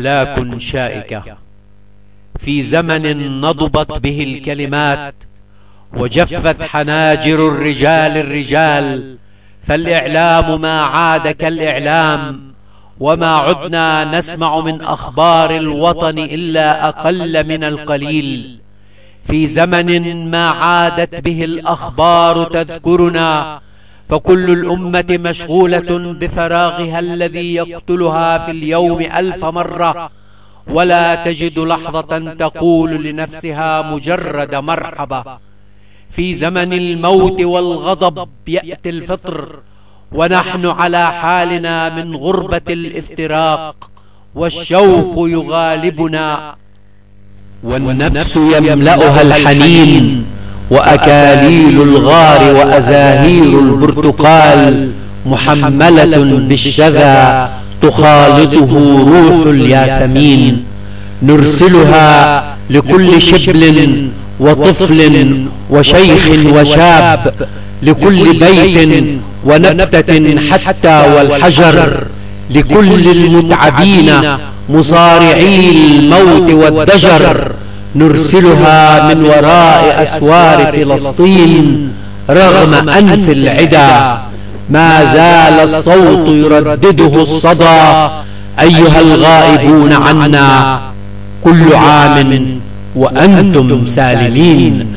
أسلاك شائكة. في زمن نضبت به الكلمات وجفت حناجر الرجال الرجال فالإعلام ما عاد كالإعلام وما عدنا نسمع من أخبار الوطن إلا أقل من القليل. في زمن ما عادت به الأخبار تذكرنا فكل الأمة مشغولة بفراغها الذي يقتلها في اليوم ألف مرة ولا تجد لحظة تقول لنفسها مجرد مرحبا. في زمن الموت والغضب يأتي الفطر ونحن على حالنا من غربة الافتراق والشوق يغالبنا والنفس يملأها الحنين. وأكاليل الغار وأزاهير البرتقال محملة بالشذا تخالطه روح الياسمين. نرسلها لكل شبل وطفل وشيخ وشاب لكل بيت ونبتة حتى والحجر لكل المتعبين مصارعي الموت والدجر. نرسلها من وراء أسوار فلسطين رغم أنف العدا. ما زال الصوت يردده الصدى. أيها الغائبون عنا كل عام وأنتم سالمين.